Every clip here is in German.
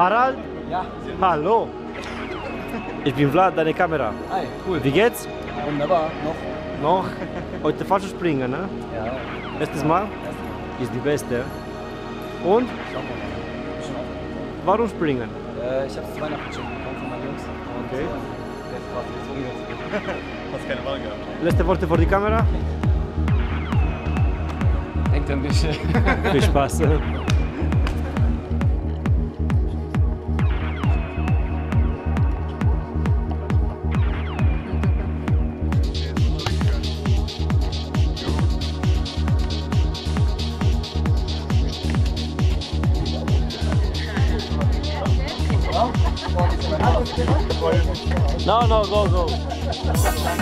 Harald? Ja. Hallo. Ich bin Vlad, deine Kamera. Hi, cool. Wie geht's? Wunderbar. Noch? Noch? Heute falsch springen, ne? Ja. Letztes Mal? Ist die beste. Und? Schauen wir mal. Warum springen? Äh, ich hab's zu Weihnachten geschenkt bekommen von meinen Jungs. Und Okay. äh, der ist quasi gezwungen. Hast keine Wahl gehabt. Letzte Worte vor die Kamera? Denkt ein bisschen. Viel Spaß. No, no, go, go.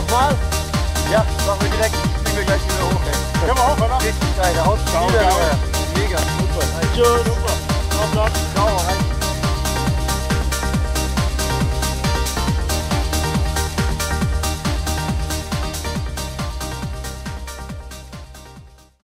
Nochmal? Ja, machen wir direkt. Kriegen wir gleich wieder hoch. Ey. Können wir hoch, oder? Richtig geil. Der haut wieder. Mega, super. Tschüss. Super. Ciao. Ciao, rein.